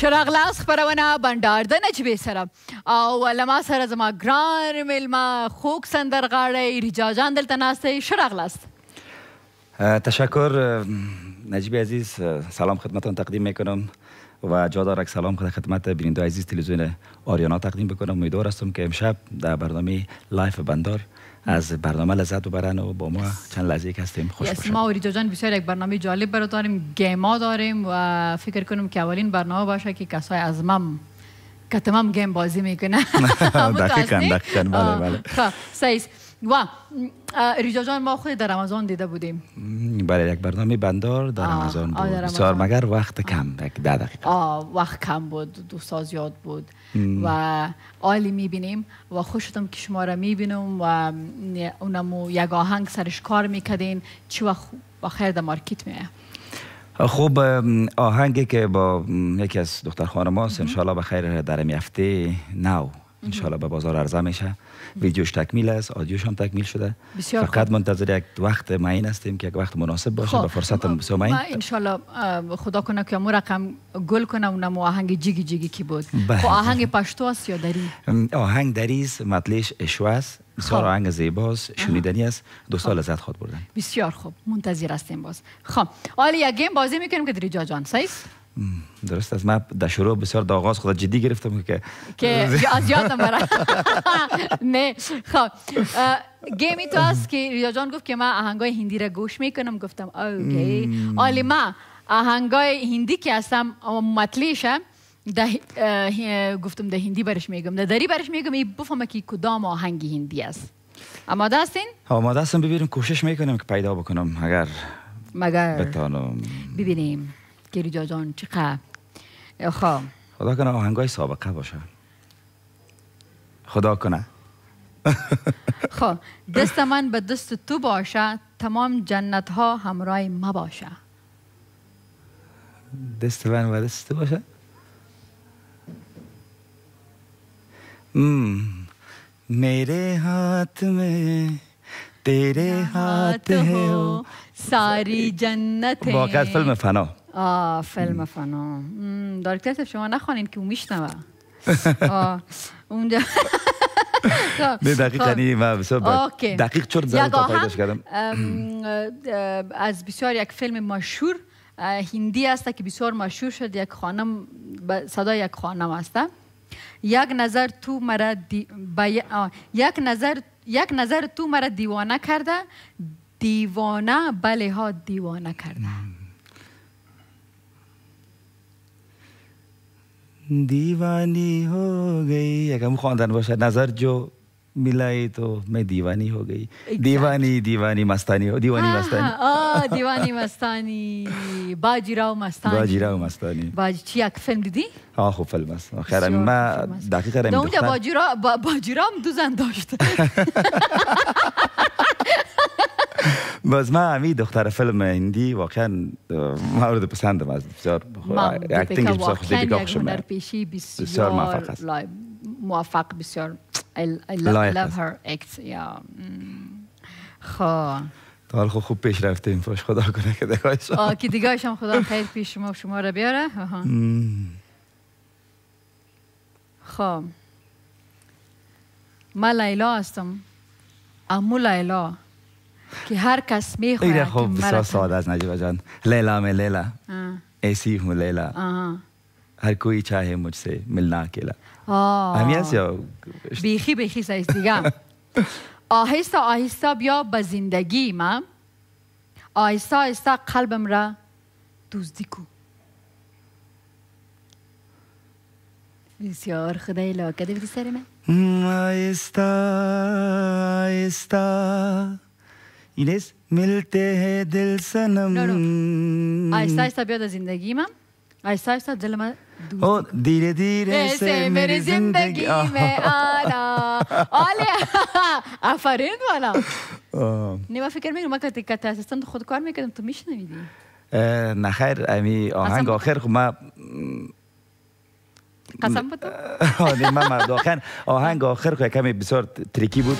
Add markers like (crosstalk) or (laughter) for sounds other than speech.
ښه راغلاست خبرونه بندار له نجیبې سره. او لما سره زما ګران میلمه خوږ سندرغاړی ریجا جان دلته ناست دی. ښه راغلاست تشکر نجیب عزیز. سلام خدمتان تقدیم میکنم. و جا دارد سلام خدمت بیننده عزیز تلویزیون آریانا تقدیم بکنم. امیدوار هستم که امشب در برنامه live بندار از برنامه لذت ببرن و با ما چند لحظه که هستیم. خوش باشن. ما و ریجا جان بسیار یک برنامه جالب برات داریم game ا داریم و فکر کنم که اولین برنامه باشه که کسای از مم که تمام گیم بازی می‌کنه (laughs) دقیقا دقیقا. بله بله. سیز و ریجا جان ما خود در رمضان دیده بودیم. بله یک برنامه بندار در رمضان بود. بسیار مگر وقت کم یک ده دقیقه. آه وقت کم بود دوستا زیاد بود. و عالی می‌بینیم و خوش شدم که شما را می‌بینم و اونمو یک آهنگ سرش کار میکدین چی وقت بخیر در مارکت میه خوب آهنگی که با یکی از دختر خانماست. انشالله بخیر در هفته نو انشالله به بازار عرضه میشه. ویدیوش تکمیل است آدیوش هم تکمیل شده. بسیار فقط. منتظر یک وقت معین هستیم که یک وقت مناسب باشه خب. به فرصت بسیار معین. انشالله خدا کنه که امو رقم گل کنه اونم آهنگ جیگی جیگی کی بود؟ خب آهنگ پشتو است یا دری؟ آهنگ دریز مطلش اشو است. بسیار آهنگ زیباست شنیدنی است. دو سال لذت خود بردن. بسیار خوب منتظر هستیم باز. خب حالا یک گیم بازی می‌کنیم که دریجا جان سایس درست است. من در شروع بسیار در آغاز خدا جدی گرفتم که که از یادم بره (laughs) نه. خب. گیمی تو است که ریا جان گفت که من آهنگای هندی را گوش می‌کنم. گفتم اوکی. آلی ما آهنگای هندی که هستم مطلیشم ده گفتم ده هندی برش میگم. ده دری برش میگم. ای بفهمه که کدام آهنگ هندی است. آماده هستین؟ آماده هستم ببینیم کوشش می‌کنم که پیدا بکنم اگر مگر. بتانم. ببینیم. گریجا جان چی خب. خدا کنه آهنگای سابقه باشه. خدا کنه. (laughs) خب دست من به دست تو باشه تمام جنت ها همراه ما باشه. دست من به دست تو باشه؟ میره ہاتھ میں تیرے ہاتھ ہے ساری جنت ہے واقعا فلم فنا. آه فیلم فنا دارکتر شما نخوانین که میشنوه. (laughs) اونجا. (laughs) نه دقیقا نی من بسیار دقیق زدم تا پیداش کردم؟ از بسیار یک فیلم مشهور هندی است که بسیار مشهور شد. یک خانم صدای یک خانم است. یک نظر تو مرا دی... یک نظر یک نظر تو مرا دیوانه کرده. دیوانه بله ها دیوانه کرده. دیوانی हो गई یکم خواندن باشه نظر جو मिलाई तो मैं दीवानी हो गई exactly. दीवानी दीवानी मस्तानी हो दीवानी हाँ, मस्तानी हाँ, दीवानी मस्तानी बाजीराव मस्तानी बाजीराव मस्तानी باج چی یک فیلم دیدی؟ آه خوب فیلم است خیر ما دقیقا در اونجا باجیرا باجیرام دو زن داشت (laughs) باز من همی دختر فیلم هندی واقعا مورد پسندم از بسیار اکتینگ بسیار خوب دیپیکا خوشم پیشی بسیار موفق است. موفق بسیار I, love, her act یا خب. حال خوب پیش رفتیم. فاش خدا کنه که دیگاهش آه که دیگاهش هم خدا خیر پیش شما شما رو بیاره. خب. من لیلا هستم. امو لیلا. که هر کس میخواد ایره خوب بسیار ساده از نجیبه جان لیلا میں لیلا ایسی ہوں لیلا هر کوئی چاہے مجھ سے ملنا اکیلا همین است یا بیخی بیخی سایز دیگه آهسته آهسته بیا به زندگی من آهسته آهسته قلبم را دوزدی کو بسیار خدای لاکه دیدی سر من آهسته آهسته اینس ملتے ہیں دل سنم آهسته آهسته بیا در زندگی من آهسته آهسته دل من او धीरे धीरे से मेरी जिंदगी में आना آله آفرین والا نه فکر میکنم که که اساسا خود کار میکردم تو میشنویدی نه خیر امی آهنگ آخر خب ما قسم بود نه من آخر آهنگ آخر خب کمی بسیار تریکی بود